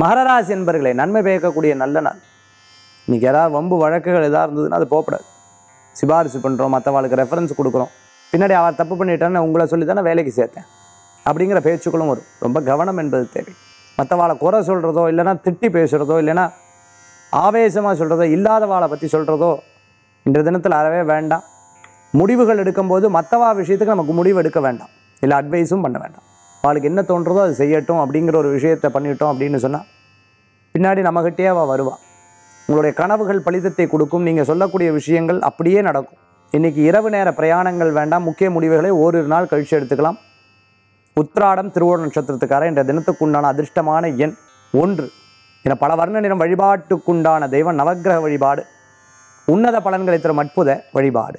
மகரராசி என்பர்களை நன்மை பயக்கக்கூடிய நல்ல நாள். இன்னைக்கு ஏதாவது வம்பு வழக்குகள் எதாக இருந்ததுன்னா அது போகப்படாது. சிபாரிசு பண்ணுறோம் மற்றவாளுக்கு ரெஃபரன்ஸ் கொடுக்குறோம். பின்னாடி அவர் தப்பு பண்ணிட்டான்னு உங்களை சொல்லி தானே வேலைக்கு சேர்த்தேன். அப்படிங்கிற பேச்சுக்களும் வரும். ரொம்ப கவனம் என்பது தேவை. மற்றவாளை குறை சொல்கிறதோ இல்லைன்னா திட்டி பேசுகிறதோ இல்லைனா ஆவேசமாக சொல்கிறதோ இல்லாதவாளை பற்றி சொல்கிறதோ இன்றைய தினத்தில் அறவே வேண்டாம். முடிவுகள் எடுக்கும்போது மற்றவா விஷயத்துக்கு நமக்கு முடிவு எடுக்க வேண்டாம். இல்லை அட்வைஸும் பண்ண வேண்டாம். அவளுக்கு என்ன தோன்றதோ அது செய்யட்டும் அப்படிங்கிற ஒரு விஷயத்தை பண்ணிட்டோம் அப்படின்னு சொன்னால் பின்னாடி நம்மகிட்டயே அவள் வருவாள் உங்களுடைய கனவுகள் பலிதத்தை கொடுக்கும். நீங்கள் சொல்லக்கூடிய விஷயங்கள் அப்படியே நடக்கும். இன்னைக்கு இரவு நேர பிரயாணங்கள் வேண்டாம். முக்கிய முடிவுகளை ஓரிரு நாள் கழித்து எடுத்துக்கலாம். உத்ராடம் திருவோண நட்சத்திரத்துக்கார என்ற தினத்துக்குண்டான அதிர்ஷ்டமான எண் ஒன்று. என பல வர்ண நிறம் வழிபாட்டுக்குண்டான தெய்வம் நவக்கிரக வழிபாடு. உன்னத பலன்களை தரும் அற்புத வழிபாடு.